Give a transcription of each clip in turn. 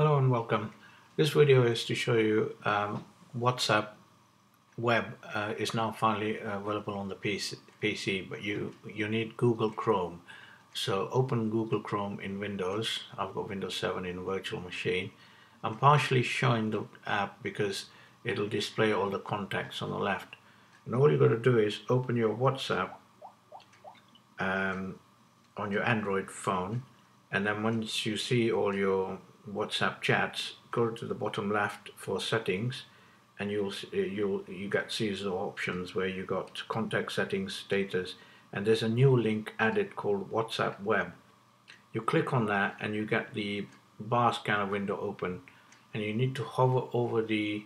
Hello and welcome. This video is to show you um, WhatsApp web uh, is now finally available on the PC, PC, but you you need Google Chrome. So open Google Chrome in Windows. I've got Windows 7 in virtual machine. I'm partially showing the app because it'll display all the contacts on the left. And all you've got to do is open your WhatsApp um, on your Android phone and then once you see all your WhatsApp chats go to the bottom left for settings and you'll you'll you get series of options where you got contact settings status and there's a new link added called WhatsApp web. You click on that and you get the bar scanner window open and you need to hover over the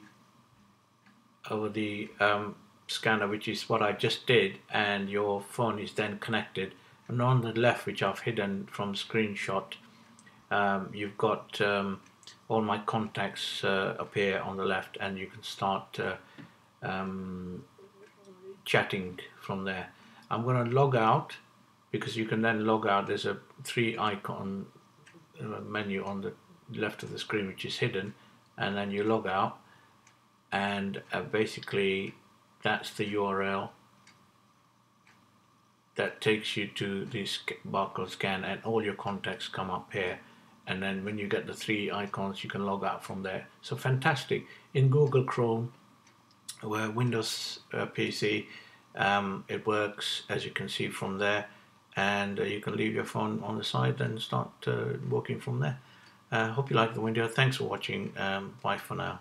over the um, scanner which is what I just did and your phone is then connected. And on the left which I've hidden from screenshot um, you've got um, all my contacts uh, appear on the left and you can start uh, um, chatting from there. I'm going to log out because you can then log out. There's a three icon uh, menu on the left of the screen which is hidden and then you log out and uh, basically that's the URL that takes you to this barcode scan and all your contacts come up here and then when you get the three icons you can log out from there. So fantastic. In Google Chrome where Windows uh, PC um, it works as you can see from there. And uh, you can leave your phone on the side and start uh, working from there. Uh, hope you like the video. Thanks for watching. Um, bye for now